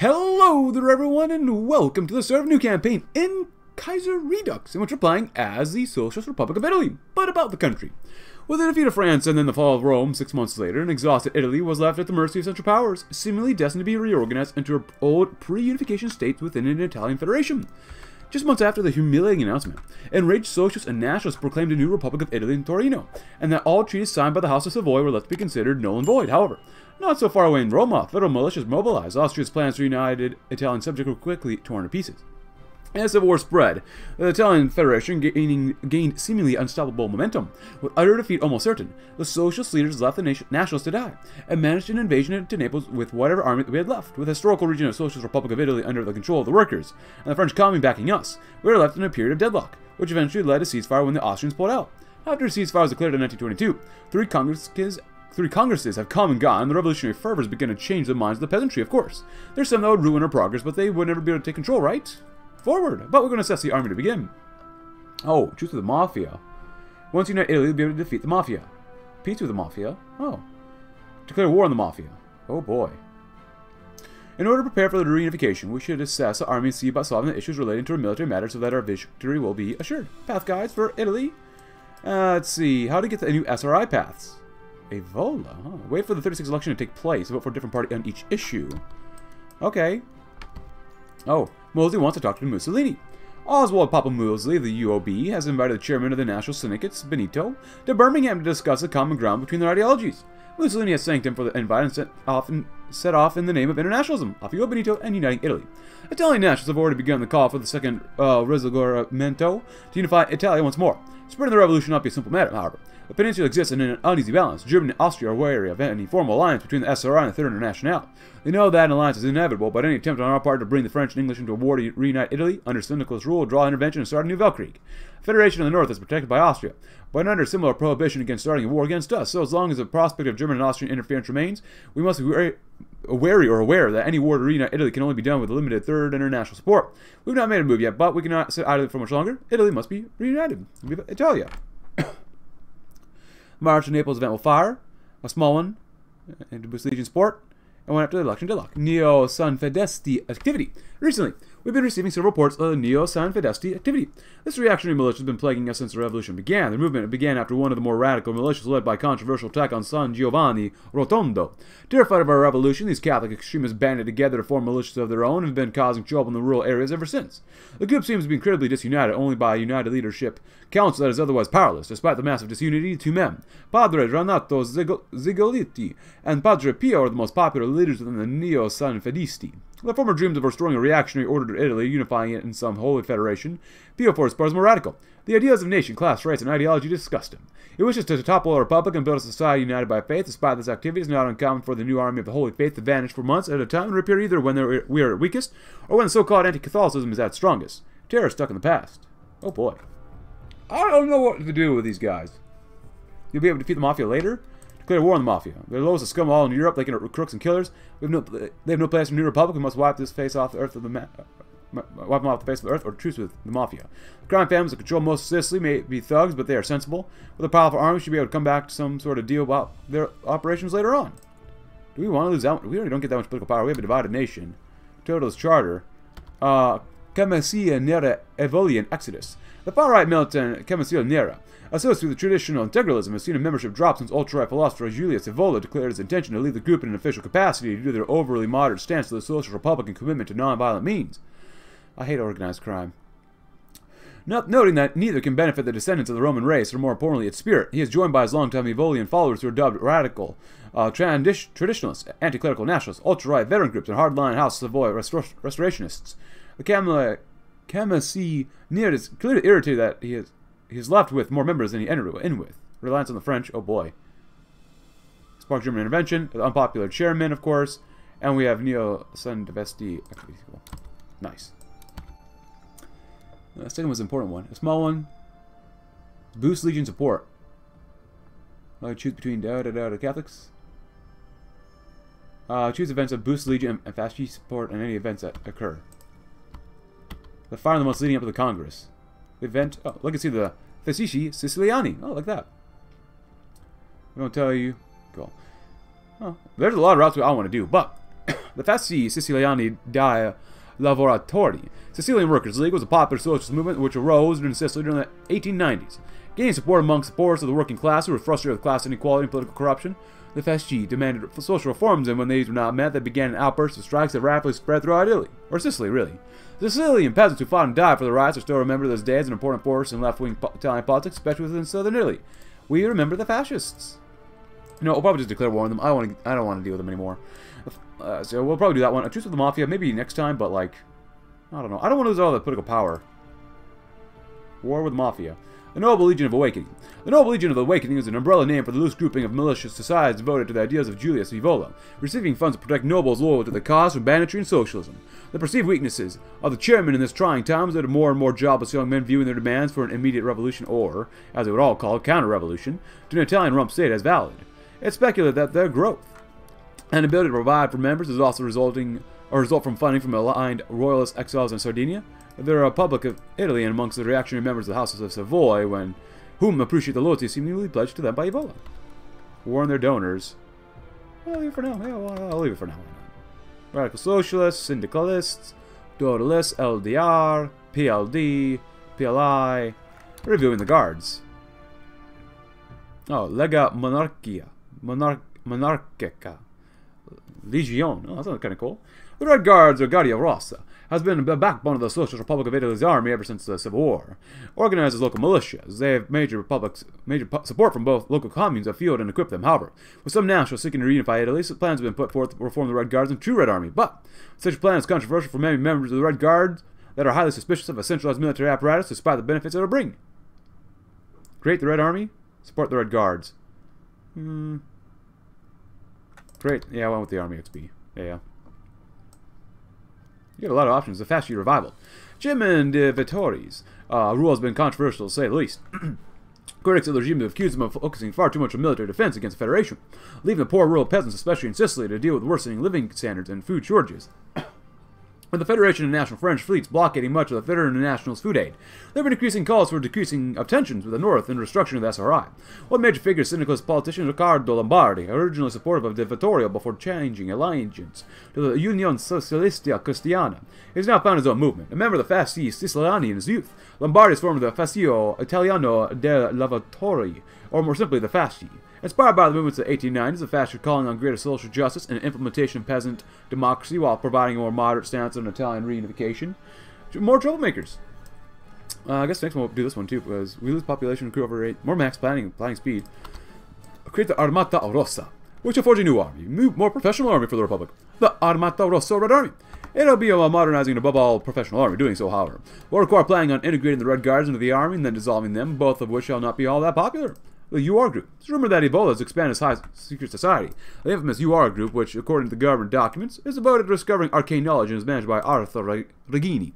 Hello there everyone and welcome to the start of a new campaign in Kaiser Redux in which we're playing as the Socialist Republic of Italy, but about the country. With the defeat of France and then the fall of Rome six months later, an exhausted Italy was left at the mercy of Central Powers, seemingly destined to be reorganized into old pre-unification states within an Italian federation. Just months after the humiliating announcement, enraged socialists and nationalists proclaimed a new Republic of Italy in Torino, and that all treaties signed by the House of Savoy were left to be considered null and void. However, not so far away in Roma, federal militias mobilized. Austria's plans to unite Italian subjects were quickly torn to pieces. As the war spread, the Italian Federation gaining, gained seemingly unstoppable momentum. With utter defeat almost certain, the socialist leaders left the nation, nationalists to die, and managed an invasion into Naples with whatever army we had left. With the historical region of Socialist Republic of Italy under the control of the workers, and the French coming backing us, we were left in a period of deadlock, which eventually led to ceasefire when the Austrians pulled out. After a ceasefire was declared in 1922, three congresses Three congresses have come and gone, and the revolutionary fervors begin to change the minds of the peasantry, of course. There's some that would ruin our progress, but they would never be able to take control, right? Forward! But we're going to assess the army to begin. Oh, truce with the Mafia. Once you know Italy, you'll be able to defeat the Mafia. Peace with the Mafia? Oh. Declare war on the Mafia. Oh boy. In order to prepare for the reunification, we should assess the army and see about solving the issues relating to our military matters so that our victory will be assured. Path guides for Italy. Uh, let's see. How to get the new SRI paths. Evola, huh? Wait for the 36 election to take place. Vote for a different party on each issue. Okay. Oh, Mosley wants to talk to Mussolini. Oswald Papa Mosley of the UOB has invited the chairman of the National Syndicates, Benito, to Birmingham to discuss the common ground between their ideologies. Mussolini has thanked him for the invite and set off in, set off in the name of internationalism. Off you Benito, and uniting Italy. Italian nationalists have already begun the call for the second uh, Risorgimento to unify Italy once more. Spreading the revolution not be a simple matter, however. The peninsula exists in an uneasy balance. Germany and Austria are wary of any formal alliance between the SRI and the Third Internationale. They know that an alliance is inevitable, but any attempt on our part to bring the French and English into a war to reunite Italy under Syndicalist rule will draw intervention and start a new Weltkrieg. The Federation of the North is protected by Austria, but under similar prohibition against starting a war against us. So as long as the prospect of German and Austrian interference remains, we must be wary, or aware that any war to reunite Italy can only be done with limited Third International support. We've not made a move yet, but we cannot sit idle for much longer. Italy must be reunited. Italia! March to Naples event will fire, a small one, uh, into Boost Legion Sport, and one after the election deadlock. Neo San Fedisti activity. Recently, we've been receiving several reports of the Neo San Fedisti activity. This reactionary militia has been plaguing us since the revolution began. The movement began after one of the more radical militias led by controversial attack on San Giovanni Rotondo. Terrified of our revolution, these Catholic extremists banded together to form militias of their own and have been causing trouble in the rural areas ever since. The group seems to be incredibly disunited only by a united leadership council that is otherwise powerless. Despite the massive disunity, two men, Padre Renato Zigoliti and Padre Pio, are the most popular leaders within the Neo San Fedisti. The former dreams of restoring a reactionary order to Italy, unifying it in some holy federation. Pio, for his part, is more radical. The ideas of nation, class, race, and ideology disgust him. He wishes to topple a republic and build a society united by faith. Despite this activity, it is not uncommon for the new army of the Holy Faith to vanish for months at a time and reappear either when we are at weakest or when so-called anti-Catholicism is at strongest. Terror stuck in the past. Oh boy. I don't know what to do with these guys. You'll be able to defeat the Mafia later? Declare war on the Mafia. They're the lowest of scum all in Europe. They can crooks and killers. We have no, they have no place in the New Republic. We must wipe this face off the earth of the wipe them off the face of the earth, or truce with the Mafia. The crime families that control most of Sicily may be thugs, but they are sensible. With a powerful army, should be able to come back to some sort of deal about their operations later on. Do we want to lose that? We already don't get that much political power. We have a divided nation. Total's charter. Uh, Camasia Nera Evolian Exodus. The far-right militant Camasia Nera Associated with traditional integralism has seen a membership drop since ultra-right philosopher Julius Evola declared his intention to leave the group in an official capacity due to their overly moderate stance to the social republican commitment to non-violent means. I hate organized crime. Not noting that neither can benefit the descendants of the Roman race, or more importantly its spirit, he is joined by his longtime Evolian followers who are dubbed radical, uh, traditionalists, anti-clerical nationalists, ultra-right veteran groups, and hardline House Savoy restor restorationists. The Camla Camasi Near is clearly irritated that he is he's left with more members than he entered in with. Reliance on the French, oh boy. Spark German intervention, unpopular chairman, of course, and we have Neo San Fedisti. Nice. The second was an important one. A small one. Boost Legion support. I choose between da da da da Catholics. Uh, choose events that boost Legion and fast G support and any events that occur. The fire the most leading up to the Congress. The event. Oh, look and see the Fasci Siciliani. Oh, like that. I'm gonna tell you. Go. Oh, there's a lot of routes I want to do, but The Fasci Siciliani di Lavoratori. Sicilian Workers' League was a popular socialist movement which arose in Sicily during the 1890s. Gaining support among supporters of the working class who were frustrated with class inequality and political corruption, the Fasci demanded social reforms, and when these were not met, they began an outburst of strikes that rapidly spread throughout Italy, or Sicily, really. The Sicilian peasants who fought and died for the rights are still remembered to this day as an important force in left-wing Italian politics, especially within southern Italy. We remember the fascists. Know, we'll probably just declare war on them. I want to. I don't want to deal with them anymore. Uh, so we'll probably do that one. A truce with the mafia, maybe next time, but like, I don't know. I don't want to lose all the political power. War with mafia. The Noble Legion of Awakening. The Noble Legion of Awakening is an umbrella name for the loose grouping of malicious societies devoted to the ideas of Julius Evola, receiving funds to protect nobles loyal to the cause from banditry and socialism. The perceived weaknesses of the chairman in this trying times to more and more jobless young men viewing their demands for an immediate revolution, or, as they would all call it, counter-revolution, to an Italian rump state as valid. It's speculated that their growth and ability to provide for members is also resulting or result from funding from aligned royalist exiles in Sardinia, the Republic of Italy and amongst the reactionary members of the Houses of Savoy, when whom appreciate the loyalty seemingly pledged to them by Evola. Warn their donors. I'll leave it for now. Yeah, well, I'll leave it for now. Radical Socialists, Syndicalists, Totalists, LDR, PLD, PLI, reviewing the guards. Oh, Lega Monarchia. Monarch Monarchica. Legion. Oh, that's kind of cool. The Red Guards, or Guardia Rossa, has been the backbone of the Socialist Republic of Italy's army ever since the Civil War. Organized as local militias, they have major republics, major support from both local communes that field and equip them. However, with some nationals seeking to reunify Italy, plans have been put forth to reform the Red Guards and true Red Army. But such a plan is controversial for many members of the Red Guards that are highly suspicious of a centralized military apparatus despite the benefits it will bring. Create the Red Army, support the Red Guards. Hmm. Great. Yeah, I went with the Army XP. Yeah, yeah. You get a lot of options. The Fasci revival. Jim and uh, Vittori's uh, rule has been controversial to say the least. Critics of the regime have accused him of focusing far too much on military defense against the Federation, leaving the poor rural peasants, especially in Sicily, to deal with worsening living standards and food shortages. With the Federation and National French fleets blockading much of the Federal International's food aid, there have been increasing calls for decreasing of tensions with the North and restructuring of the SRI. One major figure, syndicalist politician Riccardo Lombardi, originally supportive of the Vittorio before changing allegiance to the Unione Socialista Cristiana, has now found his own movement. A member of the Fasci Siciliani in his youth, Lombardi is formed the Fascio Italiano de Lavatori, or more simply the Fasci. Inspired by the movements of the 1890s, the fascist calling on greater social justice and implementation of peasant democracy while providing a more moderate stance on Italian reunification. More troublemakers. Uh, I guess next one we'll do this one too, because we lose population crew over rate, more max planning, planning speed. Create the Armata Rossa, which will forge a new army, more professional army for the Republic. The Armata Rossa Red Army. It'll be a modernizing and above all professional army. Doing so, however, will require planning on integrating the Red Guards into the army and then dissolving them, both of which shall not be all that popular the UR group. It's rumored that Evola has expanded its high secret society. The infamous UR group, which, according to the government documents, is devoted to discovering arcane knowledge and is managed by Arthur Reghini.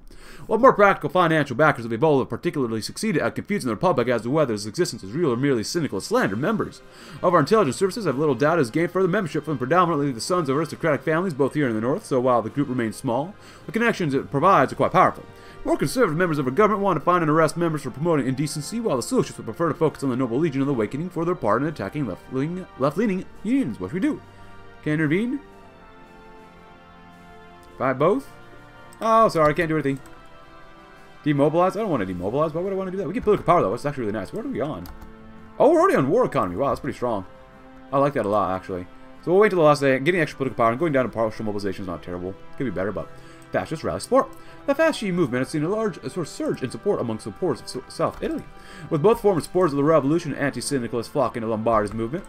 While more practical financial backers of Evola have particularly succeeded at confusing the Republic as to whether its existence is real or merely cynical slander, members of our intelligence services have little doubt has gained further membership from predominantly the sons of aristocratic families, both here and in the North, so while the group remains small, the connections it provides are quite powerful. More conservative members of our government want to find and arrest members for promoting indecency, while the socialists would prefer to focus on the Noble Legion of the Awakening for their part in attacking left-leaning left unions, should we do. Can intervene? Fight both? Oh, sorry, I can't do anything. Demobilize? I don't want to demobilize. Why would I want to do that? We get political power, though. That's actually really nice. Where are we on? Oh, we're already on war economy. Wow, that's pretty strong. I like that a lot, actually. So we'll wait till the last day. Getting extra political power and going down to partial mobilization is not terrible. Could be better, but fascist rally support. The Fasci movement has seen a large sort of surge in support among supporters of South Italy, with both former supporters of the revolution and anti-syndicalists flocking to Lombardi's movement.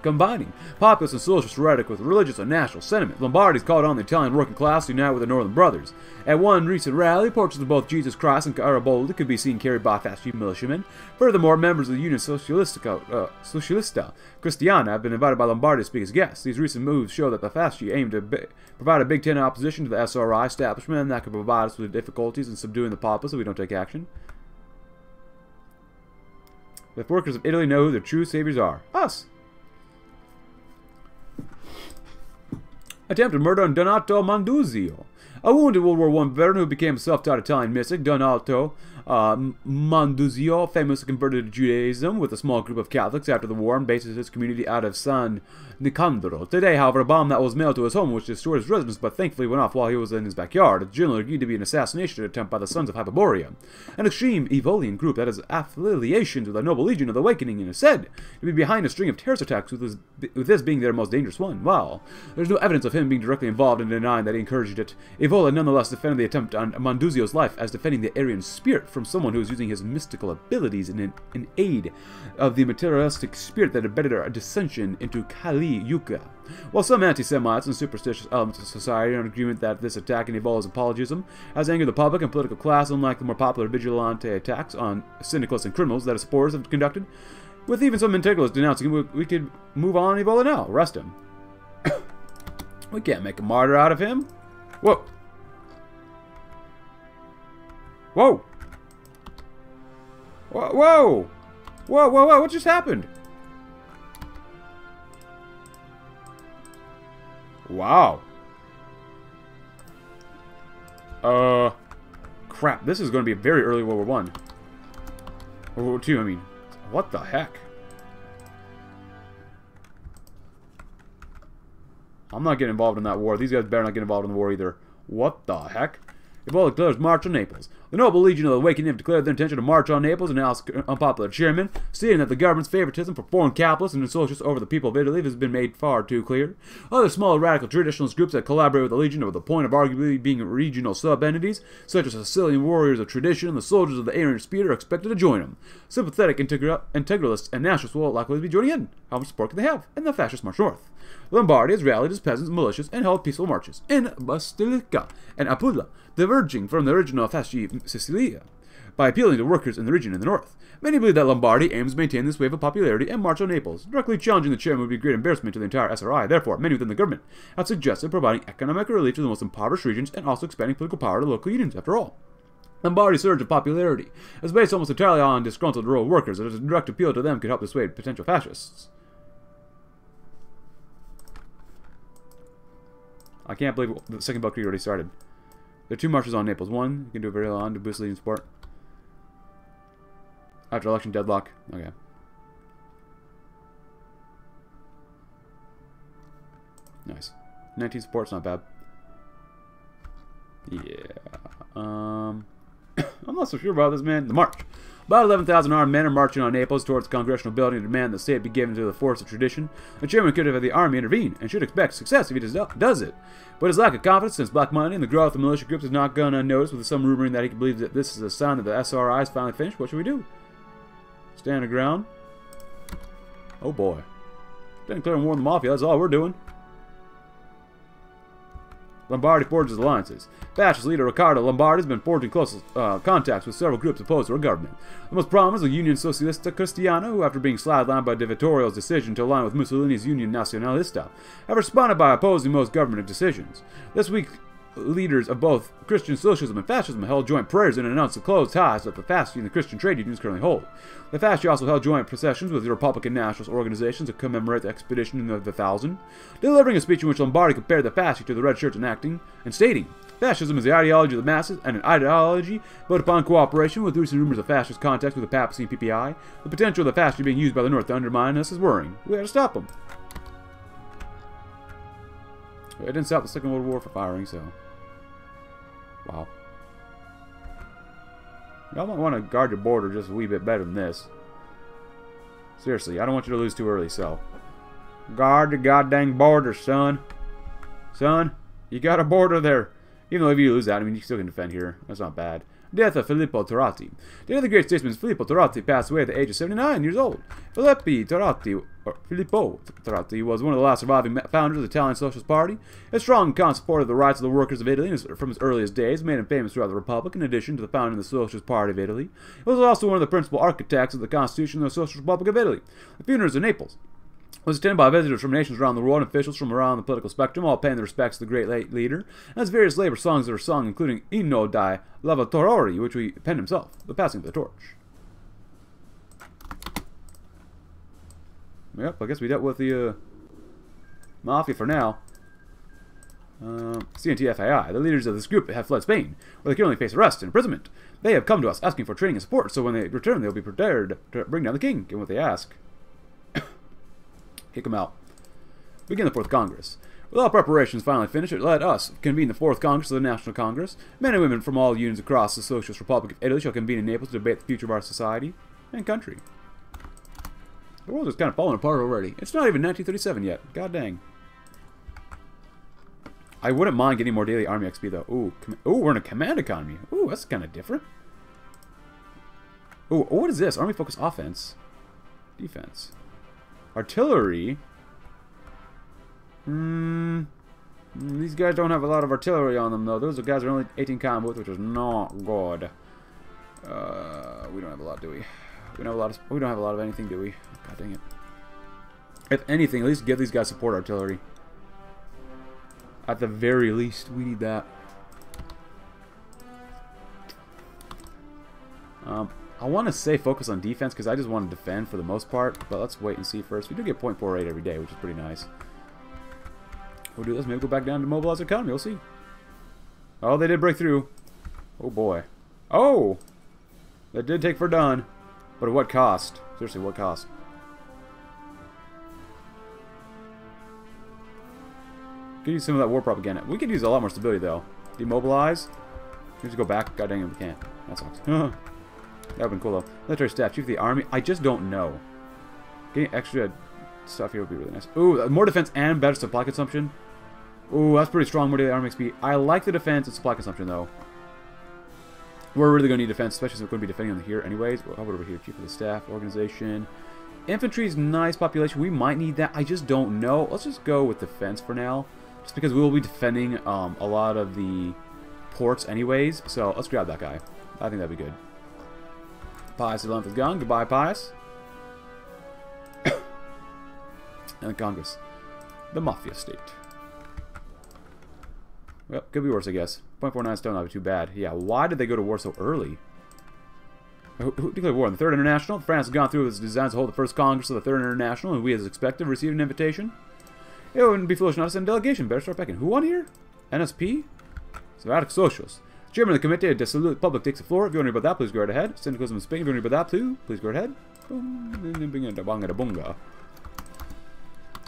Combining populist and socialist rhetoric with religious and national sentiment, Lombardi's called on the Italian working class to unite with their northern brothers. At one recent rally, portraits of both Jesus Christ and Garibaldi could be seen carried by fascist militiamen. Furthermore, members of the Union Socialista, uh, Socialista Cristiana have been invited by Lombardi to speak as guests. These recent moves show that the Fasci aim to provide a Big Ten opposition to the SRI establishment and that could provide us with difficulties in subduing the populace if we don't take action. The workers of Italy know who their true saviors are. Us! Attempted murder on Donato Manduzio. A wounded World War I veteran who became a self-taught Italian mystic, Donato Uh, Monduzio famously converted to Judaism with a small group of Catholics after the war and bases his community out of San Nicandro. Today, however, a bomb that was mailed to his home which destroyed his residence but thankfully went off while he was in his backyard. It's generally agreed to be an assassination attempt by the Sons of Hyperborea, an extreme Evolian group that has affiliations with the Noble Legion of the Awakening and is said to be behind a string of terrorist attacks, with this, with this being their most dangerous one. While there's no evidence of him being directly involved in denying that he encouraged it, Evola nonetheless defended the attempt on Monduzio's life as defending the Aryan spirit from someone who was using his mystical abilities in, in aid of the materialistic spirit that embedded a dissension into Kali Yuga. While some anti-Semites and superstitious elements of society are in agreement that this attack Evola's apologism has angered the public and political class, unlike the more popular vigilante attacks on syndicalists and criminals that his supporters have conducted, with even some integralists denouncing him, we could move on Evola now. Arrest him. we can't make a martyr out of him. Whoa. Whoa, whoa! Whoa, whoa, whoa, what just happened? Wow. Uh, crap, this is going to be a very early World War One. World War Two, I mean. What the heck? I'm not getting involved in that war. These guys better not get involved in the war either. What the heck? Evola declares march on Naples. The Noble Legion of the Awakening have declared their intention to march on Naples and announced unpopular chairman, stating that the government's favoritism for foreign capitalists and socialists over the people of Italy has been made far too clear. Other small radical traditionalist groups that collaborate with the Legion over the point of arguably being regional sub-entities, such as the Sicilian warriors of tradition and the soldiers of the Aryan Spirit, are expected to join them. Sympathetic integra integralists and nationalists will likely be joining in. How much support can they have? And the fascists march north. Lombardi has rallied its peasants militias and held peaceful marches in Basilicata and Apulia, diverging from the original Fasci Sicilia by appealing to workers in the region in the north. Many believe that Lombardi aims to maintain this wave of popularity and march on Naples. Directly challenging the chairman would be a great embarrassment to the entire SRI. Therefore, many within the government have suggested providing economic relief to the most impoverished regions and also expanding political power to local unions, after all. Lombardi's surge of popularity is based almost entirely on disgruntled rural workers, and a direct appeal to them could help dissuade potential fascists. I can't believe the second Weltkrieg already started. There are two marches on Naples. One, you can do a very long to boost leading support. After election deadlock. Okay. Nice. 19 support's not bad. Yeah. Um, I'm not so sure about this, man. The march. About 11,000 armed men are marching on Naples towards the Congressional Building to demand the state be given to the force of tradition. The chairman could have the army intervene and should expect success if he does, it. But his lack of confidence since black money and the growth of militia groups has not gone unnoticed, with some rumoring that he believes that this is a sign that the SRI is finally finished. What should we do? Stand the ground? Oh boy. Didn't clear war in the Mafia, that's all we're doing. Lombardi forges alliances. Fascist leader Riccardo Lombardi has been forging close uh, contacts with several groups opposed to our government. The most prominent is the Union Socialista Cristiana, who, after being sidelined by De Vittorio's decision to align with Mussolini's Union Nazionalista, have responded by opposing most government decisions. This week, leaders of both Christian socialism and fascism held joint prayers and announced the close ties that the fascist and the Christian trade unions currently hold. The fascists also held joint processions with the Republican nationalist organizations to commemorate the expedition of the Thousand, delivering a speech in which Lombardi compared the fascists to the red shirts enacting and stating, Fascism is the ideology of the masses, and an ideology built upon cooperation with recent rumors of fascist contacts with the papacy and PPI. The potential of the fascists being used by the North to undermine us is worrying. We to stop them. It didn't stop the Second World War for firing, so... Wow. Y'all might want to guard your border just a wee bit better than this. Seriously, I don't want you to lose too early, so... Guard the goddamn border, son. Son, you got a border there. Even though if you lose that, I mean, you still can defend here. That's not bad. Death of Filippo Turati. The other great statesman Filippo Turati passed away at the age of 79 years old. Filippo Turati, or Filippo Turati, was one of the last surviving founders of the Italian Socialist Party. A strong and supporter of the rights of the workers of Italy from his earliest days made him famous throughout the Republic, in addition to the founding of the Socialist Party of Italy. He was also one of the principal architects of the Constitution of the Socialist Republic of Italy. The funeral is in Naples was attended by visitors from nations around the world and officials from around the political spectrum, all paying their respects to the great late leader, as various labor songs that are sung, including Inno dei Lavoratori, which he penned himself, the passing of the torch. Yep, I guess we dealt with the uh, Mafia for now. Uh, CNTFAI, the leaders of this group have fled Spain, where they can only face arrest and imprisonment. They have come to us asking for training and support, so when they return, they'll be prepared to bring down the king, given what they ask. Kick them out. Begin the Fourth Congress. With all preparations finally finished, let us convene the Fourth Congress of the National Congress. Men and women from all unions across the Socialist Republic of Italy shall convene in Naples to debate the future of our society and country. The world is kind of falling apart already. It's not even 1937 yet. God dang. I wouldn't mind getting more daily army XP though. Ooh, ooh, we're in a command economy. Ooh, that's kind of different. Ooh, what is this? Army focus offense. Defense. Artillery. Hmm. These guys don't have a lot of artillery on them though. Those guys are only 18 combat, which is not good. Uh, we don't have a lot, do we? We don't have a lot of. We don't have a lot of anything, do we? God dang it. If anything, at least give these guys support artillery. At the very least, we need that. Um, I want to say focus on defense because I just want to defend for the most part. But let's wait and see first. We do get 0.48 every day, which is pretty nice. We'll do this. Maybe go back down to mobilize economy. We'll see. Oh, they did break through. Oh, boy. Oh! That did take Verdun. But at what cost? Seriously, what cost? Could use some of that war propaganda. We could use a lot more stability, though. Demobilize. We just go back. God dang it, we can't. That sucks. that would have been cool, though. Military staff, chief of the army. I just don't know. Getting extra stuff here would be really nice. Ooh, uh, more defense and better supply consumption. Ooh, that's pretty strong. More daily army XP. I like the defense and supply consumption, though. We're really going to need defense, especially since we're going to be defending them here anyways. How about over here? Chief of the staff, organization. Infantry is nice population. We might need that. I just don't know. Let's just go with defense for now. Just because we will be defending um, a lot of the ports anyways. So let's grab that guy. I think that'd be good. Pius the is gone. Goodbye, Pius. and the Congress. The Mafia State. Well, could be worse, I guess. 0.49 still not too bad. Yeah, why did they go to war so early? Who, declared war on the Third International? France has gone through with its designs to hold the first Congress of the Third International, and we, as expected, received an invitation. It wouldn't be foolish not to send a delegation. Better start packing. Who on here? NSP? Sovietic Socials. Chairman of the Committee de Salud Public takes the floor. If you're wondering about that, please go right ahead. Syndicalism in Spain. If you're wondering about that too, please go right ahead.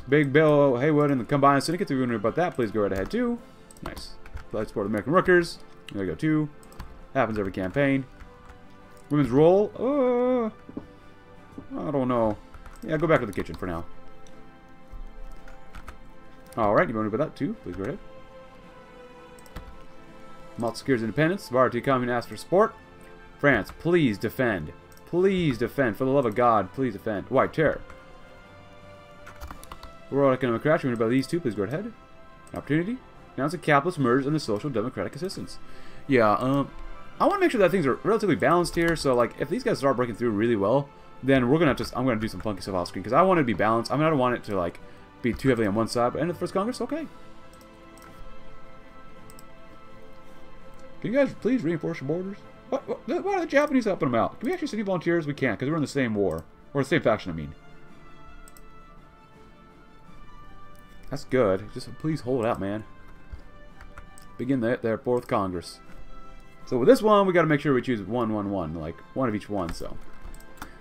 Big Bill Haywood and the Combined Syndicate. If you're wondering about that, please go right ahead too. Nice. Let's support American workers. There we go too. Happens every campaign. Women's role? Uh, I don't know. Yeah, go back to the kitchen for now. Alright, you want to about that too? Please go ahead. Malta secures independence. Varity Commune asks for support. France, please defend. Please defend. For the love of God, please defend. White Terror. World Economic Crash. Want about these two? Please go ahead. Opportunity. Announce a capitalist merge and the social democratic assistance. Yeah, um, I want to make sure that things are relatively balanced here. So, like, if these guys start breaking through really well, then we're gonna to. I'm gonna do some funky stuff off screen because I want it to be balanced. I mean, I don't want it to like be too heavily on one side, but end of the first Congress, okay. Can you guys please reinforce your borders? What, what, why are the Japanese helping them out? Can we actually send volunteers? We can't, because we're in the same war. Or the same faction, I mean. That's good. Just please hold out, man. Begin the, their fourth Congress. So with this one, we got to make sure we choose one, one, one, like one of each one. So,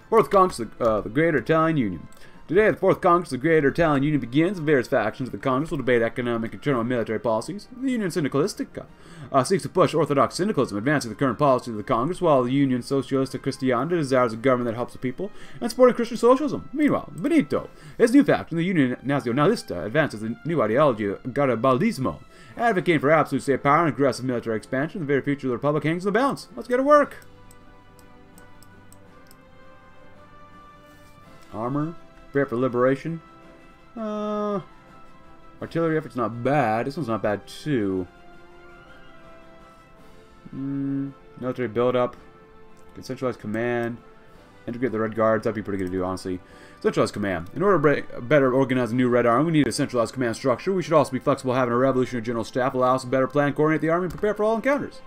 fourth Congress, the, uh, the Greater Italian Union. Today, the Fourth Congress of the Greater Italian Union begins. Various factions of the Congress will debate economic, internal, and military policies. The Union Syndicalistica uh, seeks to push orthodox syndicalism, advancing the current policies of the Congress, while the Union Socialista Cristiana desires a government that helps the people and supporting Christian socialism. Meanwhile, Benito, his new faction, the Union Nazionalista, advances the new ideology of Garibaldismo, advocating for absolute state power and aggressive military expansion. The very future of the Republic hangs in the balance. Let's get to work. Armor, Prepare for liberation. Uh, artillery effort's not bad. This one's not bad too. Mm, military buildup. Centralized command. Integrate the Red Guards. That'd be pretty good to do, honestly. Centralized command. In order to better organize a new Red Army, we need a centralized command structure. We should also be flexible, having a revolutionary general staff allow us to better plan, coordinate the army, and prepare for all encounters.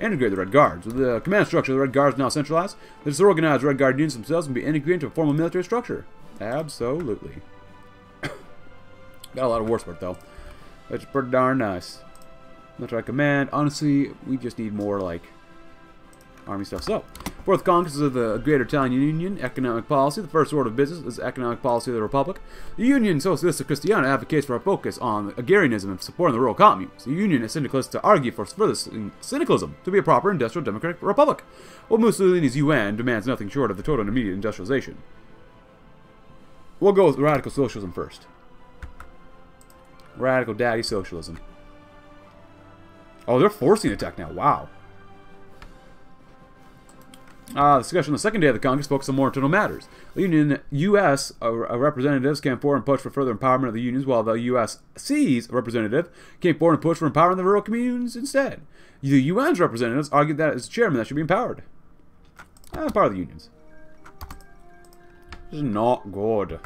Integrate the Red Guards. With the command structure the Red Guards now centralized, the disorganized Red Guard units themselves can be integrated into a formal military structure. Absolutely. Got a lot of war support, though. Is pretty darn nice. Military command. Honestly, we just need more, like, army stuff. So, fourth Congress of the Greater Italian Union, economic policy. The first order of business is economic policy of the Republic. The Union Socialista Cristiana advocates for a focus on agrarianism and supporting the rural communes. The Union is syndicalist to argue for further mm, syndicalism to be a proper industrial democratic republic. While Mussolini's UN demands nothing short of the total and immediate industrialization. We'll go with radical socialism first. Radical daddy socialism. Oh, they're forcing attack now. Wow. Uh, the discussion on the second day of the Congress focused on more internal matters. The Union U.S. Representatives came forward and pushed for further empowerment of the unions, while the U.S.C.'s representative came forward and pushed for empowering the rural communes instead. The UN's representatives argued that as chairman that should be empowered. Uh, part of the unions. This is not good.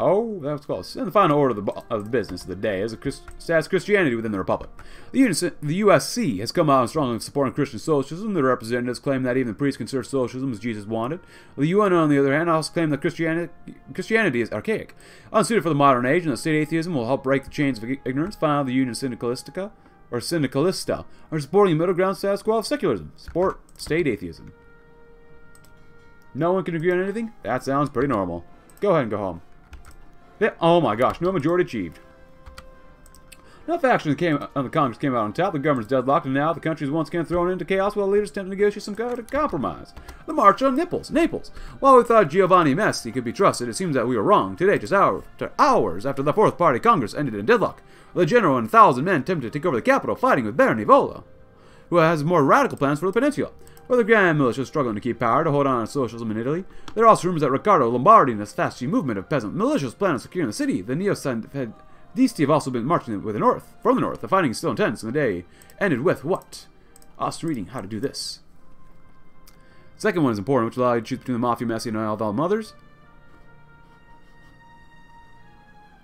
Oh, that's close. And the final order of the, of the business of the day is a Christ, status Christianity within the Republic. The, the USC has come out strongly supporting Christian socialism. The representatives claim that even the priests can serve socialism as Jesus wanted. The UN, on the other hand, also claim that Christianity, Christianity is archaic, unsuited for the modern age, and that state atheism will help break the chains of ignorance. Finally, the Union Syndicalistica, or Syndicalista, are supporting the middle ground status quo of secularism. Support state atheism. No one can agree on anything? That sounds pretty normal. Go ahead and go home. Yeah, oh my gosh, no majority achieved. No faction came, of the Congress came out on top. The government's deadlocked, and now the country is once again thrown into chaos while leaders attempt to negotiate some kind of compromise. The March on Naples. Naples. While we thought Giovanni Messe could be trusted, it seems that we were wrong. Today, just hours, hours after the Fourth Party Congress ended in deadlock, the general and a thousand men attempted to take over the capital, fighting with Baron who has more radical plans for the peninsula. While the Grand Militia is struggling to keep power to hold on to socialism in Italy, there are also rumors that Riccardo Lombardi and his Fasci movement of peasant militias plan on securing the city. The Neo-Sandinisti have also been marching with the north, from the north. The fighting is still intense, and the day ended with what? Us reading how to do this. Second one is important, which allows you to choose between the Mafia, Messe, and Alval Mothers.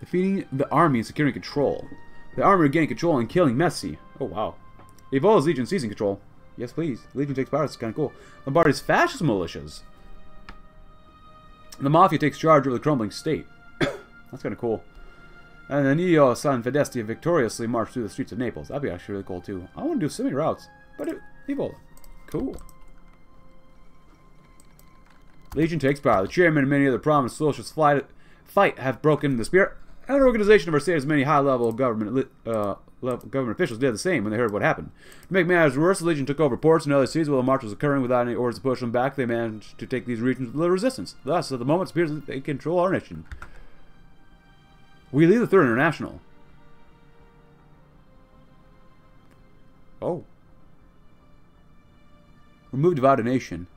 Defeating the army and securing control. The army regaining control and killing Messe. Oh, wow. Evola's Legion seizing control. Yes, please. Legion takes power. It's kind of cool. Lombardi's fascist militias. The Mafia takes charge of the crumbling state. That's kind of cool. And the Neo San Fedisti victoriously march through the streets of Naples. That'd be actually really cool, too. I want to do so routes. But it, Evola. Cool. Legion takes power. The chairman and many other prominent socialist fight, fight have broken the spirit and organization of our state many high-level government uh, government officials did the same when they heard what happened. To make matters worse, the Legion took over ports and other cities while the march was occurring without any orders to push them back. They managed to take these regions with little resistance. Thus, at the moment, it appears that they control our nation. We lead the Third International. Oh. Remove divided nation.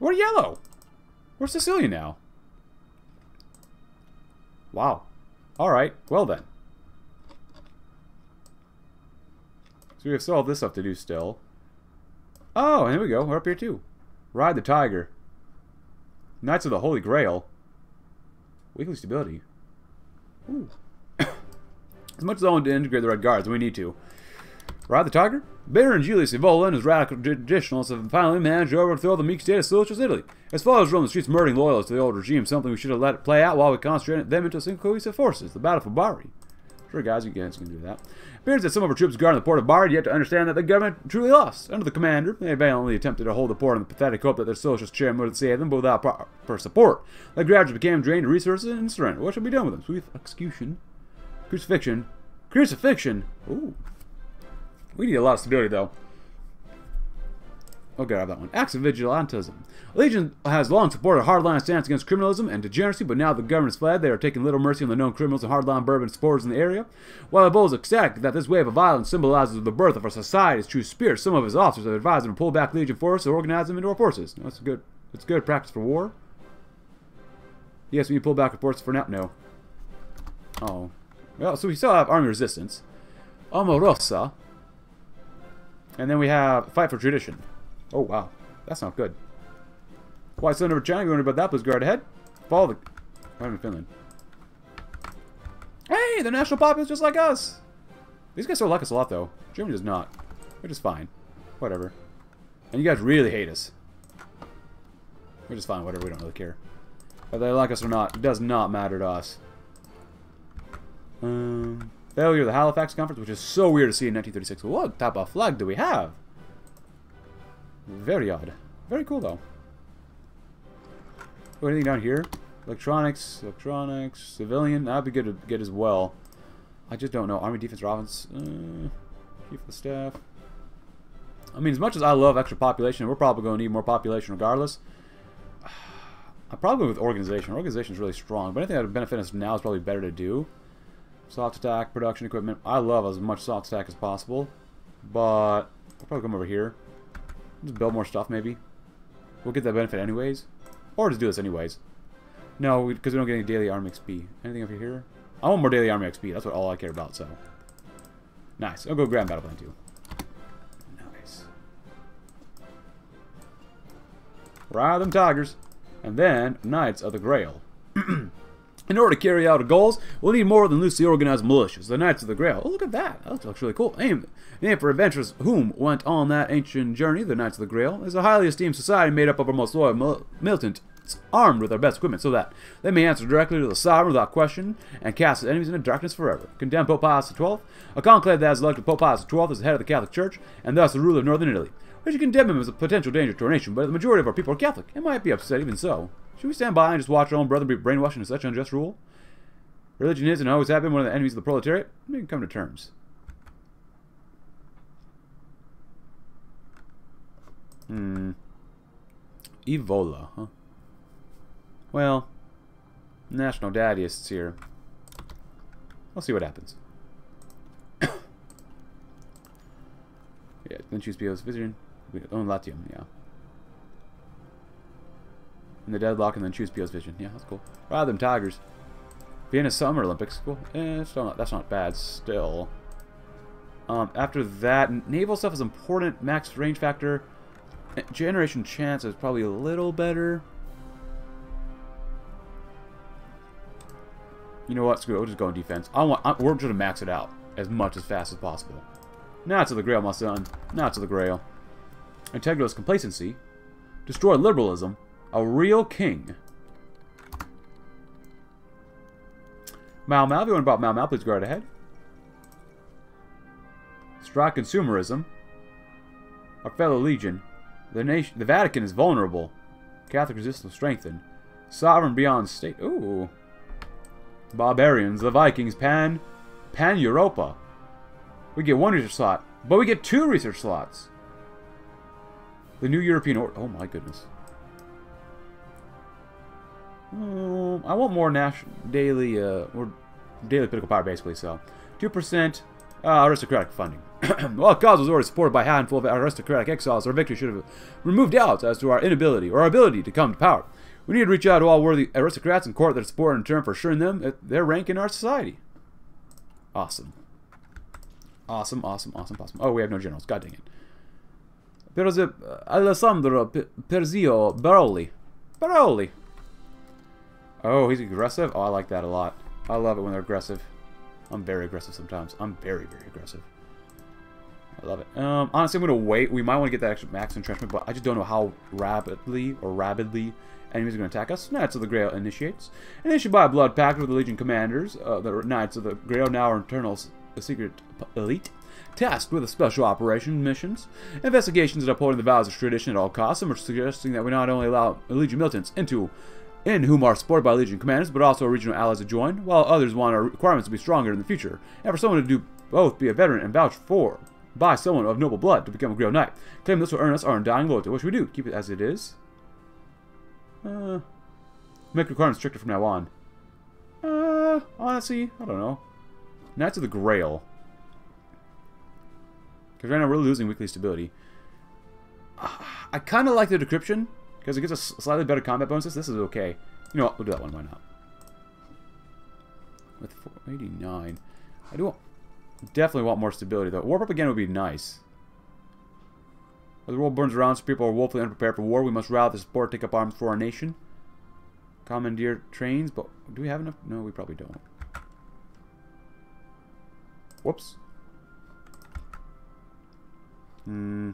We're yellow. We're Sicilian now. Wow. Alright, well then. So we have still all this stuff to do still. Oh, here we go. We're up here too. Ride the Tiger. Knights of the Holy Grail. Weekly stability. Ooh. as much as I want to integrate the Red Guards, we need to. Ride the Tiger? Baron Julius Evola and his radical traditionalists have finally managed to overthrow the meek state of socialist Italy. As far as roaming the streets murdering loyalists to the old regime, something we should have let play out while we concentrated them into single cohesive forces. The battle for Bari. Sure, guys, you guys can do that. Appears that some of our troops guarding the port of Bard yet to understand that the government truly lost. Under the commander, they valiantly attempted to hold the port in the pathetic hope that their socialist chairman would save them, but without proper support. They gradually became drained of resources and surrendered. What should be done with them? Sweet execution, crucifixion, crucifixion. Ooh, we need a lot of stability though. I'll that one. Acts of vigilantism. Legion has long supported a hardline stance against criminalism and degeneracy, but now the government's fled, they are taking little mercy on the known criminals and hardline bourbon supporters in the area. While Evola is ecstatic that this wave of violence symbolizes the birth of our society's true spirit, some of his officers have advised him to pull back Legion forces or organize them into our forces. That's good. It's good practice for war. Yes, we pull back reports for now. No. Oh. Well, so we still have army resistance. Amorosa. And then we have fight for tradition. Oh, wow. That's not good. Why, son of a China, going about that, please guard ahead. Follow the... I'm in Finland. Hey, the national populace just like us. These guys don't like us a lot, though. Germany does not. We're just fine. Whatever. And you guys really hate us. We're just fine, whatever, we don't really care. Whether they like us or not, it does not matter to us. Um, failure of the Halifax Conference, which is so weird to see in 1936. What type of flag do we have? Very odd. Very cool, though. Oh, anything down here? Electronics, electronics, civilian. That'd be good to get as well. I just don't know. Army defense, offense, uh, chief of the staff. I mean, as much as I love extra population, we're probably going to need more population regardless. I'm probably with organization. Organization is really strong, but anything that would benefit us now is probably better to do. Soft attack, production equipment. I love as much soft attack as possible, but I'll probably come over here. Just build more stuff, maybe. We'll get that benefit anyways. Or just do this anyways. No, because we, don't get any daily army XP. Anything over here? I want more daily army XP. That's what all I care about, so. Nice. I'll go grab Battle Plan 2. Nice. Ride them tigers. And then, Knights of the Grail. In order to carry out our goals, we'll need more than loosely organized militias. The Knights of the Grail. Oh, look at that. That looks really cool. Aim, name for adventurers whom went on that ancient journey, the Knights of the Grail, is a highly esteemed society made up of our most loyal militant armed with our best equipment so that they may answer directly to the sovereign without question and cast his enemies into darkness forever. Condemn Pope Pius XII, a conclave that has elected Pope Pius XII as the head of the Catholic Church and thus the ruler of northern Italy. We should condemn him as a potential danger to our nation, but the majority of our people are Catholic and might be upset even so. Should we stand by and just watch our own brother be brainwashed into such unjust rule? Religion is and always have been one of the enemies of the proletariat. We can come to terms. Hmm. Evola, huh? Well, National Daddyists here. We'll see what happens. yeah, then choose Bio's Vision. Oh, Latium, yeah. And the Deadlock, and then choose Bio's Vision. Yeah, that's cool. Rather them Tigers. Vienna Summer Olympics. Cool. Eh, still not, that's not bad still. Um, after that, naval stuff is important. Max range factor. Eh, generation chance is probably a little better. You know what? Screw it. We'll just go on defense. I want. I, we're just to max it out as much as fast as possible. Now to the Grail, my son. Now to the Grail. Integralist complacency. Destroy liberalism. A real king. Mal Mal, want about Mal Mal, please go right ahead. Strike consumerism. Our fellow legion. The nation, the Vatican is vulnerable. Catholic resistance strengthened. Sovereign beyond state. Ooh. Barbarians, the Vikings, Pan, Pan Europa. We get one research slot, but we get two research slots. The new European order. Oh my goodness. Um, I want more national daily, uh, more daily political power, basically. So, two percent uh, aristocratic funding. While cause was already supported by a handful of aristocratic exiles, our victory should have removed doubts as to our inability or our ability to come to power. We need to reach out to all worthy aristocrats and court their support in return for assuring them their rank in our society. Awesome. Awesome, awesome, awesome, awesome. Oh, we have no generals. God dang it. A uh, Alessandro Pirzio Biroli. Biroli. Oh, he's aggressive? Oh, I like that a lot. I love it when they're aggressive. I'm very aggressive sometimes. I'm very, very aggressive. I love it. Um, honestly, I'm going to wait. We might want to get that extra max entrenchment, but I just don't know how rapidly or rapidly enemies are going to attack us. Knights of the Grail initiates. And issued by a blood pact with the Legion commanders, uh, the Knights of the Grail, now are internal secret elite. Tasked with special operation missions, investigations and upholding the vows of tradition at all costs, and we're suggesting that we not only allow Legion militants into in whom are supported by Legion commanders, but also regional allies to join, while others want our requirements to be stronger in the future, and for someone to do both be a veteran and vouch for by someone of noble blood to become a Grail Knight. Claim this will earn us our undying loyalty, What should we do. Keep it as it is. Uh, make requirements stricter from now on. Uh, honestly, I don't know. Knights of the Grail. Because right now we're losing weekly stability. I kind of like the decryption, because it gives us slightly better combat bonuses. This is okay. You know what? We'll do that one. Why not? With 489. I do want, definitely want more stability, though. Warp up again would be nice. As the world burns around, so people are woefully unprepared for war. We must rally the support, take up arms for our nation. Commandeer trains, but do we have enough? No, we probably don't. Whoops. Hmm.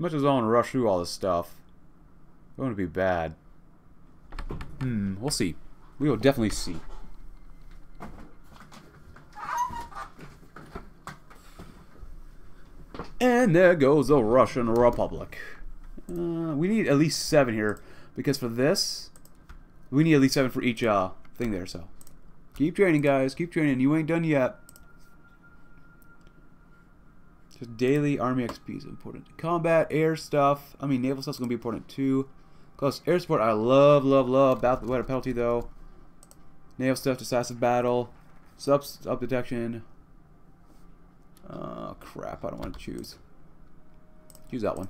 Much as I want to rush through all this stuff, it's Going to be bad. Hmm, we'll see. We will definitely see. And there goes the Russian Republic. Uh, we need at least seven here, because for this, we need at least seven for each uh, thing there, so. Keep training, guys. Keep training. You ain't done yet. Just daily army XP is important. Combat, air stuff. I mean, naval stuff's going to be important too. Close air support, I love, love, love. Battle weather penalty, though. Naval stuff, decisive battle. Sub, sub detection. Oh, crap. I don't want to choose. Choose that one.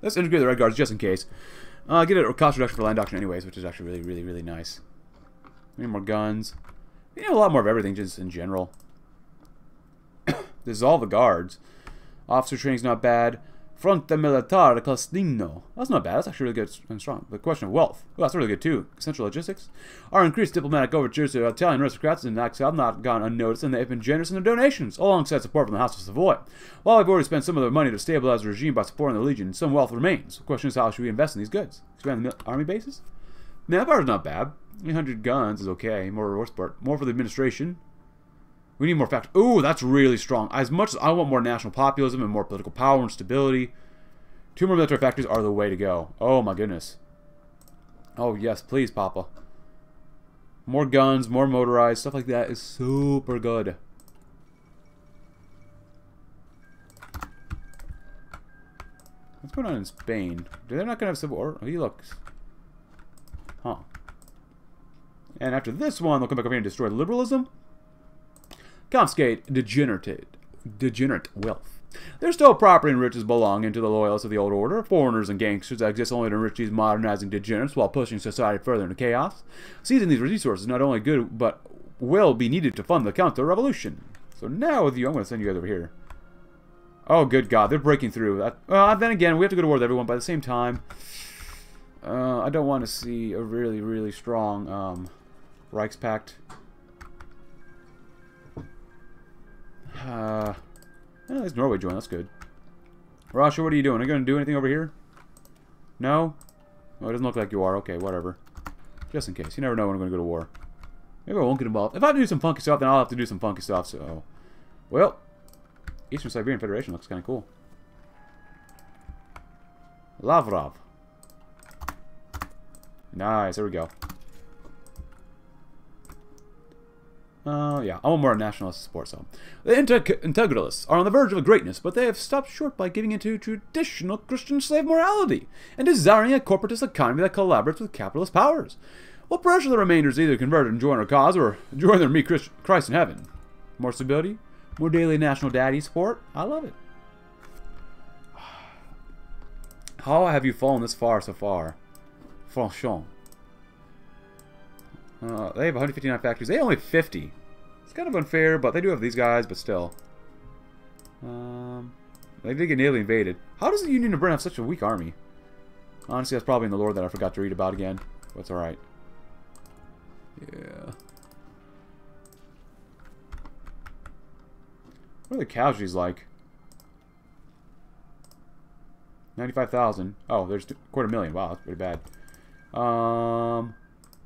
Let's integrate the Red Guards just in case. Uh, get a cost reduction for land doctrine anyways, which is actually really, really, really nice. Need more guns. We need a lot more of everything just in general. Dissolve the guards. Officer training's not bad. Fronte Militare Clandestino. That's not bad. That's actually really good and strong. The question of wealth. Well, that's really good too. Central logistics. Our increased diplomatic overtures to Italian aristocrats and exile have not gone unnoticed, and they've been generous in their donations, alongside support from the House of Savoy. While they've already spent some of their money to stabilize the regime by supporting the Legion, some wealth remains. The question is, how should we invest in these goods? Expand the army bases? Manpower's not bad. 800 guns is okay. More reward support. More for the administration. We need more fact. Ooh, that's really strong. As much as I want more national populism and more political power and stability, two more military factories are the way to go. Oh my goodness. Oh yes, please, Papa. More guns, more motorized, stuff like that is super good. What's going on in Spain? They're not going to have civil war. He looks. Huh. And after this one, they'll come back over here and destroy liberalism. Confiscate degenerate, degenerate wealth. There's still property and riches belonging to the loyalists of the old order, foreigners and gangsters that exist only to enrich these modernizing degenerates while pushing society further into chaos. Seizing these resources not only good, but will be needed to fund the counter-revolution. So now with you, I'm going to send you guys over here. Oh, good God, they're breaking through. Uh, then again, we have to go to war with everyone, but at the same time, uh, I don't want to see a really, really strong um, Reichspakt. Oh, yeah, there's Norway join. That's good. Russia, what are you doing? Are you going to do anything over here? No? Oh, it doesn't look like you are. Okay, whatever. Just in case. You never know when I'm going to go to war. Maybe I won't get involved. If I do some funky stuff, then I'll have to do some funky stuff, so... Well, Eastern Siberian Federation looks kind of cool. Lavrov. Nice, there we go. Uh, yeah, I want more nationalist support, so. The integralists are on the verge of greatness, but they have stopped short by giving into traditional Christian slave morality and desiring a corporatist economy that collaborates with capitalist powers. We'll pressure the remainders either convert and join our cause or join their meet Christ in heaven. More stability, more daily national daddy support. I love it. How have you fallen this far so far? Franchon. Uh, they have 159 factories. They only 50. It's kind of unfair, but they do have these guys, but still. Um, they did get nearly invaded. How does the Union of Britain have such a weak army? Honestly, that's probably in the lore that I forgot to read about again. But it's alright. Yeah. What are the casualties like? 95,000. Oh, there's a quarter million. Wow, that's pretty bad. Um,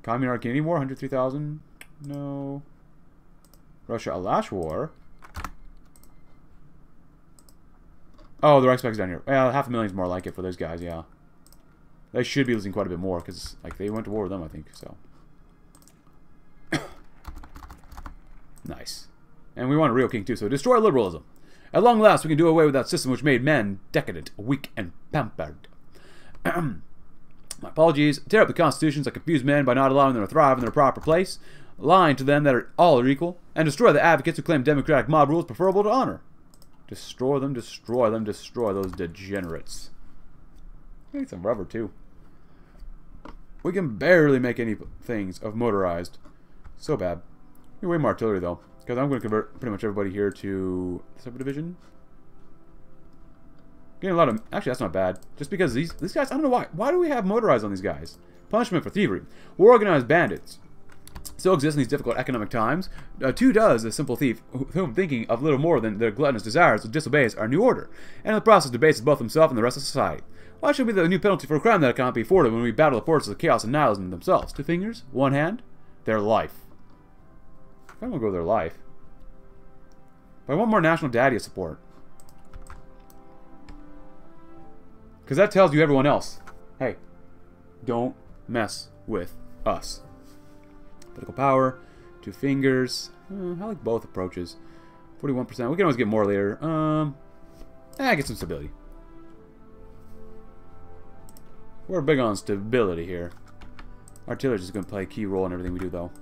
Communist Arcadian War, 103,000. No. Russia Alash War. Oh, the Reichspakt's down here. Well, half a million's more like it for those guys, yeah. They should be losing quite a bit more, because like they went to war with them, I think, so. nice. And we want a real king, too, so destroy liberalism. At long last, we can do away with that system which made men decadent, weak, and pampered. My apologies. Tear up the constitutions that confuse men by not allowing them to thrive in their proper place, lying to them that are all are equal, and destroy the advocates who claim democratic mob rules preferable to honor. Destroy them, destroy them, destroy those degenerates. I need some rubber, too. We can barely make any things of motorized. So bad. We way more artillery, though. Because I'm going to convert pretty much everybody here to subdivision. Getting a lot of... Actually, that's not bad. Just because these these guys... I don't know why. Why do we have motorized on these guys? Punishment for thievery. War organized bandits. Still exist in these difficult economic times. Uh, two does a simple thief, whom thinking of little more than their gluttonous desires, disobeys our new order, and in the process debases both himself and the rest of society. Why should be the new penalty for a crime that cannot be afforded when we battle the forces of chaos and nihilism themselves? Two fingers, one hand, their life. I won't go their life. But I want more National Daddy support. Because that tells you everyone else, hey, don't mess with us. Political power, two fingers. Uh, I like both approaches. 41%. We can always get more later. Um, eh, get some stability. We're big on stability here. Artillery is going to play a key role in everything we do, though.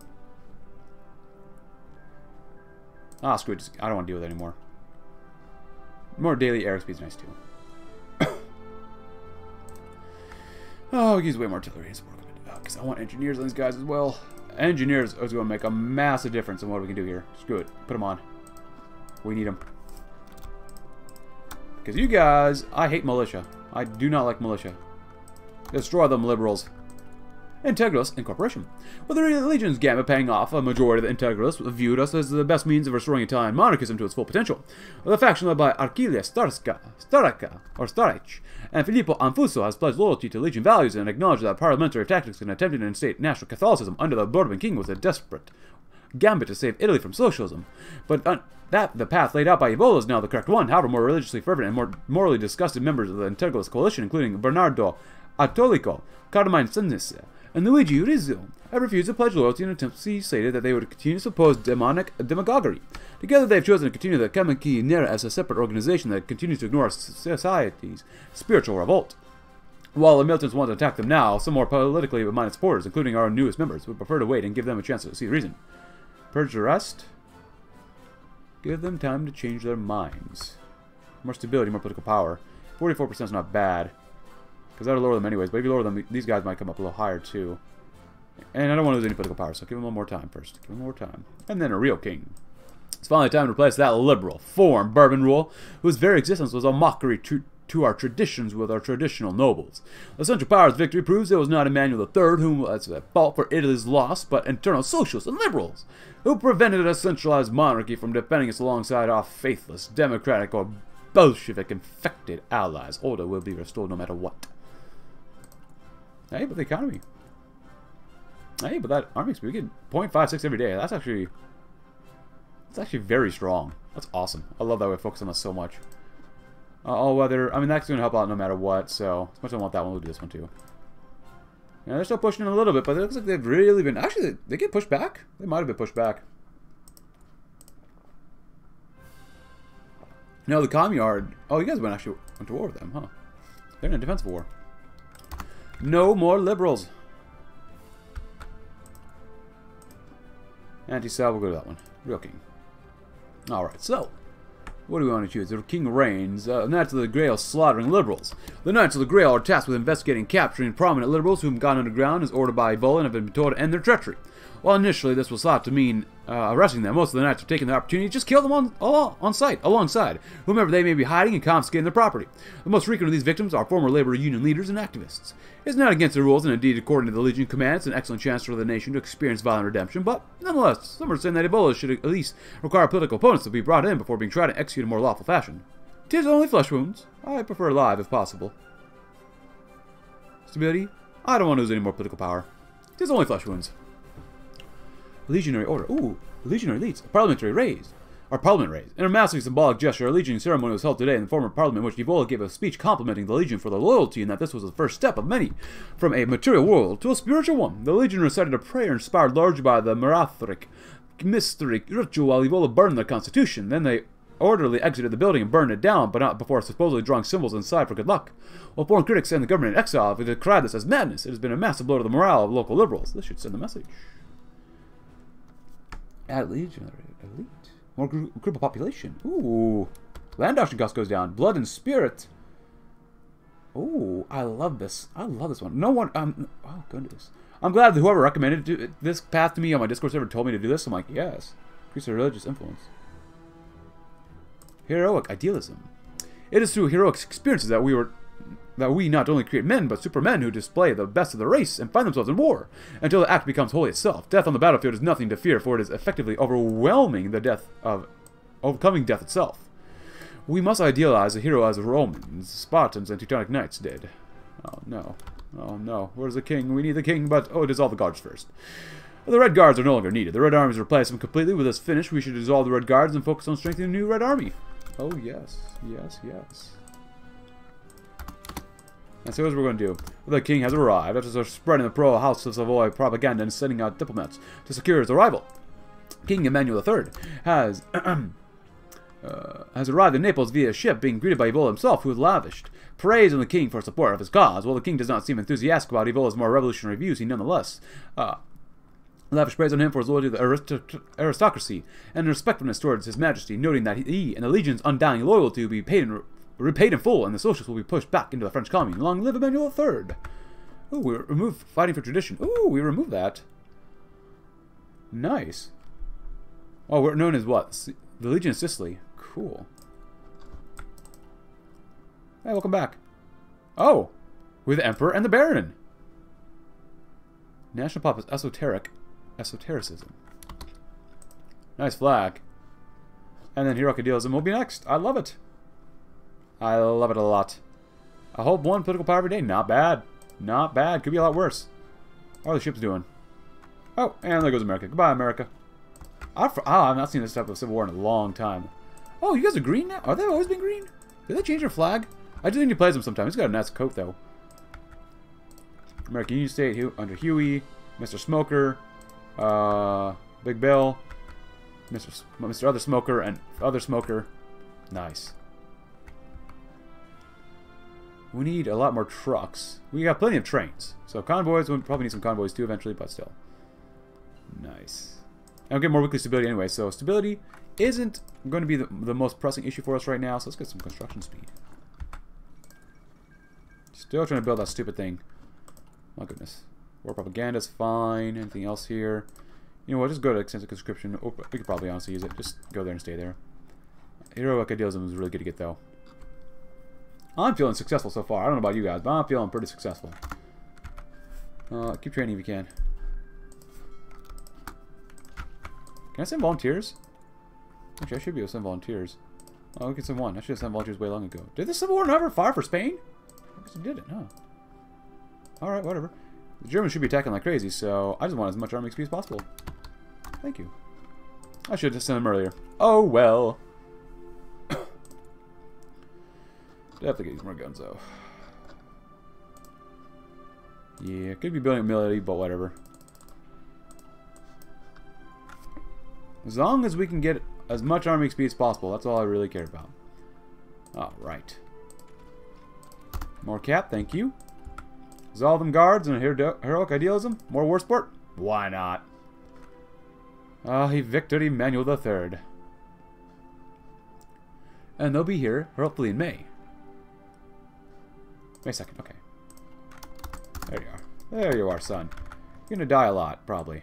Ah, screw it. I don't want to deal with it anymore. More daily airspeed is nice, too. Oh, use way more artillery Because oh, I want engineers on these guys as well. Engineers is going to make a massive difference in what we can do here. Screw it. Put them on. We need them. Because you guys, I hate militia. I do not like militia. Destroy them, liberals. Integralist Incorporation. With the Legion's gamma paying off, a majority of the Integralists viewed us as the best means of restoring Italian monarchism to its full potential. The faction led by Achille Starska, or Starich, and Filippo Anfuso has pledged loyalty to Legion values and acknowledged that parliamentary tactics in attempting to instate national Catholicism under the Bourbon king was a desperate gambit to save Italy from socialism. But uh, that the path laid out by Evola is now the correct one. However, more religiously fervent and more morally disgusted members of the Integralist coalition, including Bernardo Attolico, Carmine Senese, and Luigi Rizzo have refused to pledge loyalty and attempts stated that they would continue to oppose demonic demagoguery. Together, they have chosen to continue the Camicie Nere as a separate organization that continues to ignore society's spiritual revolt. While the militants want to attack them now, some more politically minded supporters, including our newest members, would prefer to wait and give them a chance to see the reason. Purge the rest. Give them time to change their minds. More stability, more political power. 44% is not bad. Because that'll lower them anyways. But if you lower them, these guys might come up a little higher too. And I don't want to lose any political power, so give them one more time first. Give them one more time. And then a real king. It's finally time to replace that liberal, foreign Bourbon rule, whose very existence was a mockery to, to our traditions with our traditional nobles. The Central Powers' victory proves it was not Emmanuel III whom was at fault for Italy's loss, but internal socialists and liberals, who prevented a centralized monarchy from defending us alongside our faithless, democratic, or Bolshevik-infected allies. Order will be restored no matter what. Hey, but the economy. Hey, but that army we get 0.56 every day. That's actually, that's actually very strong. That's awesome. I love that we focus on this so much. Uh, all weather, I mean, that's going to help out no matter what, so as much as I want that one, we'll do this one too. Yeah, they're still pushing in a little bit, but it looks like they've really been, actually, they, they get pushed back? They might have been pushed back. No, the Communard, oh, you guys went actually went to war with them, huh? They're in a defensive war. No more liberals. Anti-Sal, we'll go to that one. Real King. Alright, so. What do we want to choose? The King reigns. Uh, Knights of the Grail slaughtering liberals. The Knights of the Grail are tasked with investigating capturing prominent liberals whom gone underground as ordered by Evola and have been told to end their treachery. While initially this was thought to mean uh, arresting them, most of the knights have taken the opportunity to just kill them on, on site, alongside whomever they may be hiding and confiscating their property. The most frequent of these victims are former labor union leaders and activists. It's not against the rules, and indeed, according to the Legion Command, it's an excellent chance for the nation to experience violent redemption, but nonetheless, some are saying that Evola should at least require political opponents to be brought in before being tried and executed in more lawful fashion. Tis only flesh wounds. I prefer alive if possible. Stability? I don't want to lose any more political power. Tis only flesh wounds. Legionary Order. Ooh, Legionary Leads. Parliamentary Raise. Our Parliament raised. In a massively symbolic gesture, a Legion ceremony was held today in the former Parliament, in which Evola gave a speech complimenting the Legion for their loyalty and that this was the first step of many from a material world to a spiritual one. The Legion recited a prayer inspired largely by the Mithraic mystery ritual while Evola burned the constitution. Then they orderly exited the building and burned it down, but not before supposedly drawing symbols inside for good luck. While foreign critics and the government in exile have decried this as madness, it has been a massive blow to the morale of local liberals. This should send a message. Legion elite. More gr group of population. Ooh. Land auction cost goes down. Blood and spirit. Ooh, I love this. I love this one. No one. Um. Oh goodness. I'm glad that whoever recommended this path to me on my Discord server told me to do this. I'm like, yes. Increase their religious influence. Heroic idealism. It is through heroic experiences that we were that we not only create men, but supermen who display the best of the race and find themselves in war, until the act becomes holy itself. Death on the battlefield is nothing to fear, for it is effectively overwhelming the death of overcoming death itself. We must idealize a hero as Romans, Spartans, and Teutonic knights did. Oh, no. Oh, no. Where's the king? We need the king, but... Oh, dissolve the guards first. The Red Guards are no longer needed. The Red Army's replaced them completely. With this finished, we should dissolve the Red Guards and focus on strengthening the new Red Army. Oh, yes. Yes, yes. And so here's what we're going to do. The king has arrived after spreading the pro-House of Savoy propaganda and sending out diplomats to secure his arrival. King Emmanuel III has uh, has arrived in Naples via ship, being greeted by Evola himself, who lavished praise on the king for support of his cause. While the king does not seem enthusiastic about Evola's more revolutionary views, he nonetheless uh, lavished praise on him for his loyalty to the arist aristocracy and respectfulness towards his majesty, noting that he and the legion's undying loyalty will be paid in repaid in full, and the socialists will be pushed back into the French commune. Long live Emmanuel III! Ooh, we removed fighting for tradition. Ooh, we removed that. Nice. Oh, we're known as what? The Legion of Sicily. Cool. Hey, welcome back. Oh, with the Emperor and the Baron. National pop is esoteric. Esotericism. Nice flag. And then Heroic Idealism will be next. I love it. I love it a lot. I hold one political power every day. Not bad. Not bad. Could be a lot worse. How are the ships doing? Oh, and there goes America. Goodbye, America. I've, oh, I've not seen this type of Civil War in a long time. Oh, you guys are green now? Are they always been green? Did they change their flag? I do think he plays them sometimes. He's got a nice coat, though. American Union State under Huey, Mr. Smoker, uh, Big Bill, Mr. Mr. Other Smoker, and Other Smoker. Nice. We need a lot more trucks. We got plenty of trains. So convoys, we'll probably need some convoys too eventually, but still. Nice. And we'll get more weekly stability anyway, so stability isn't going to be the, the most pressing issue for us right now, so let's get some construction speed. Still trying to build that stupid thing. My goodness. War propaganda's fine. Anything else here? You know what, just go to extensive conscription. Oh, we could probably honestly use it. Just go there and stay there. Heroic idealism is really good to get, though. I'm feeling successful so far. I don't know about you guys, but I'm feeling pretty successful. Uh, keep training if you can. Can I send volunteers? Actually, I should be able to send volunteers. Oh, we can send one. I should have sent volunteers way long ago. Did the Civil War never fire for Spain? I guess it did it, huh? Alright, whatever. The Germans should be attacking like crazy, so I just want as much army XP as possible. Thank you. I should have sent them earlier. Oh, well. Definitely get these more guns, though. Yeah, could be building a military, but whatever. As long as we can get as much army XP as possible, that's all I really care about. Alright. More cap, thank you. Dissolve them guards and heroic idealism? More war sport? Why not? Ah, uh, victory Emmanuel III. And they'll be here, hopefully in May. Wait a second, okay. There you are. There you are, son. You're gonna die a lot, probably.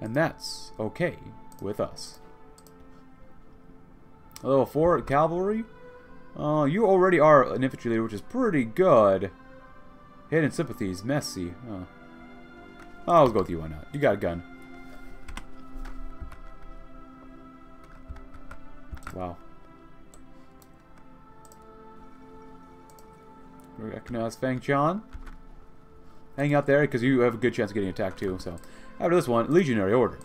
And that's okay with us. Level 4 cavalry? Uh, you already are an infantry leader, which is pretty good. Hidden sympathies, messy. I'll go with you, why not? You got a gun. Wow. Recognize Fang Chan. Hang out there because you have a good chance of getting attacked too. So after this one, Legionary Order.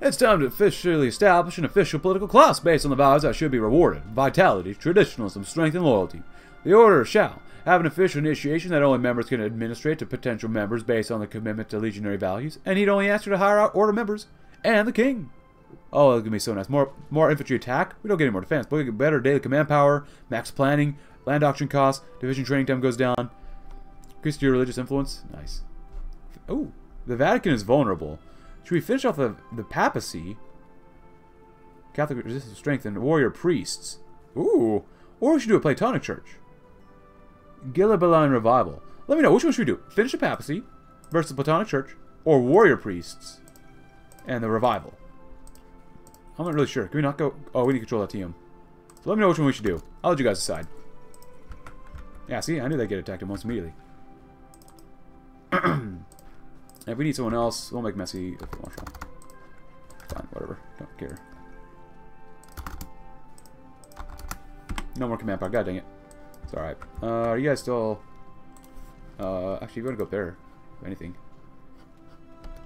It's time to officially establish an official political class based on the values that should be rewarded. Vitality, traditionalism, strength, and loyalty. The Order shall have an official initiation that only members can administrate to potential members based on the commitment to legionary values, and he'd only ask you to hire out Order members and the King. Oh, it's gonna be so nice. More more infantry attack. We don't get any more defense, but we get better daily command power, max planning, Land auction costs, division training time goes down. Increase your religious influence. Nice. Oh, the Vatican is vulnerable. Should we finish off the, the papacy? Catholic resistance strength and warrior priests. Ooh. Or we should do a Platonic church. Ghibelline revival. Let me know, which one should we do? Finish the papacy versus the Platonic church or warrior priests and the revival? I'm not really sure. Can we not go? Oh, we need to control that team. So let me know which one we should do. I'll let you guys decide. Yeah, see, I knew they'd get attacked almost immediately. if we need someone else, we'll make Marshal. Fine, whatever. Don't care. No more command power. God dang it. It's alright. Uh, are you guys still... Uh, actually, you're gonna go up there. If anything.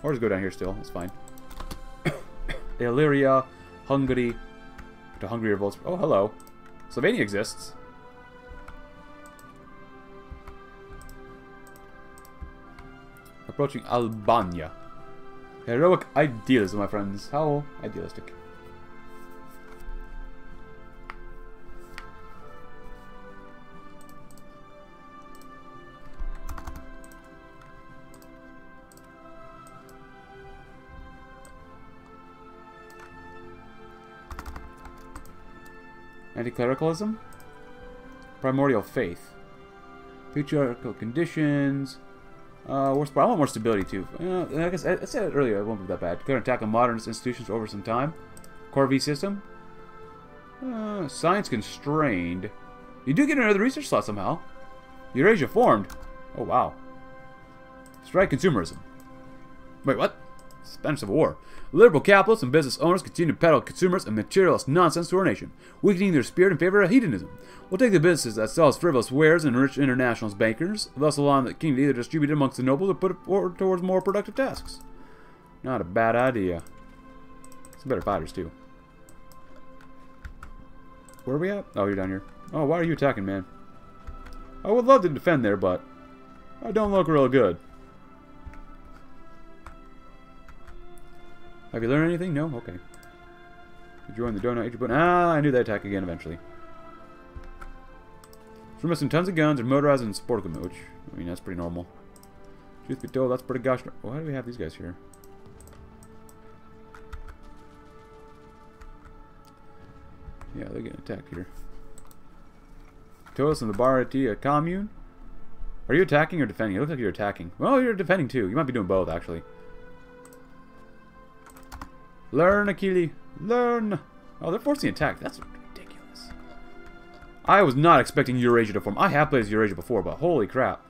Or just go down here still. It's fine. Illyria, Hungary, to Hungary revolts. Oh, hello. Slovenia exists. Approaching Albania. Heroic idealism, my friends. How idealistic. Anti-clericalism? Primordial faith. Patriarchal conditions. Uh, more, I want more stability too. Uh, I guess I, said it earlier. It won't be that bad. Could attack on modernist institutions over some time. Corvée system. Uh, science constrained. You do get another research slot somehow. Eurasia formed. Oh wow. Strike consumerism. Wait, what? Spanish Civil War. Liberal capitalists and business owners continue to peddle consumers and materialist nonsense to our nation, weakening their spirit in favor of hedonism. We'll take the businesses that sells frivolous wares and enrich internationals bankers, thus allowing the king to either distribute it amongst the nobles or put it towards more productive tasks. Not a bad idea. Some better fighters, too. Where are we at? Oh, you're down here. Oh, why are you attacking, man? I would love to defend there, but I don't look real good. Have you learned anything? No? Okay. You Join the donut age Ah, I knew they'd attack again eventually. So we're missing tons of guns and motorized and sport equipment, which, I mean, that's pretty normal. Truth be told, that's pretty gosh... Why do we have these guys here? Yeah, they're getting attacked here. Todos in the Bharatiya commune? Are you attacking or defending? It looks like you're attacking. Well, you're defending too. You might be doing both, actually. Learn, Akili. Learn. Oh, they're forcing attack. That's ridiculous. I was not expecting Eurasia to form. I have played as Eurasia before, but holy crap.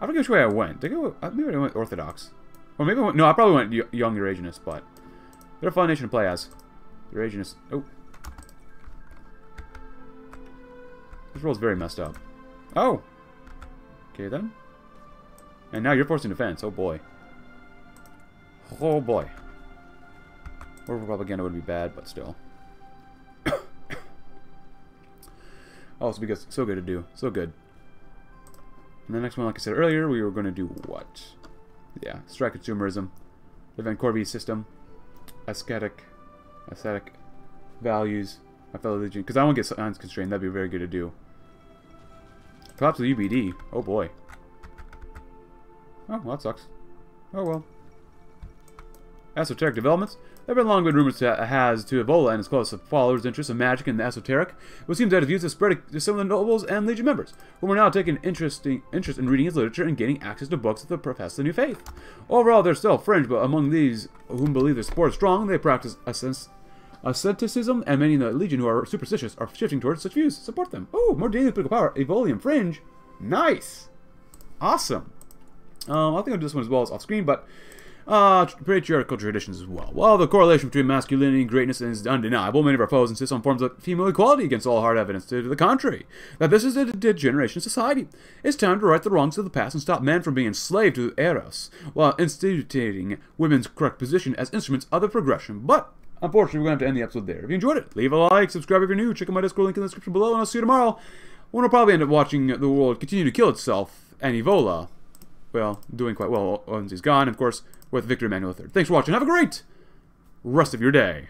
I forget which way I went. Did I go, uh, maybe I went Orthodox. Or maybe I went, no, I probably went Young Eurasianist, but they're a fun nation to play as. Eurasianist. Oh. This roll's very messed up. Oh. Okay, then. And now you're forcing defense. Oh, boy. Oh, boy. Or propaganda would be bad, but still. also because so good to do. So good. And the next one, like I said earlier, we were going to do what? Yeah, strike consumerism. The Van Corby system. Aesthetic. Aesthetic values. My fellow legion. Because I won't get science constrained. That'd be very good to do. Of the UBD. Oh boy. Oh, well, that sucks. Oh well. Esoteric developments. There have been long been rumors that has to Evola and his closest followers' interest in magic and the esoteric. It seems seem that his views have spread to some of the nobles and legion members, who are now taking interesting interest in reading his literature and gaining access to books that profess the new faith. Overall, they're still fringe, but among these whom believe their support is strong, they practice asceticism, and many in the legion who are superstitious are shifting towards such views. Support them. Oh, more daily political power. Evolium fringe. Nice. Awesome. Um, I think I'll do this one as well as off screen, but uh, patriarchal traditions as well. While the correlation between masculinity and greatness is undeniable, many of our foes insist on forms of female equality against all hard evidence to the contrary, that this is a degeneration of society. It's time to right the wrongs of the past and stop men from being enslaved to eros, while instituting women's correct position as instruments of the progression. But Unfortunately, we're going to have to end the episode there. If you enjoyed it, leave a like, subscribe if you're new, check out my Discord link in the description below, and I'll see you tomorrow when we'll probably end up watching the world continue to kill itself, and Evola, well, doing quite well once he's gone, of course, with Victor Emmanuel III. Thanks for watching. Have a great rest of your day.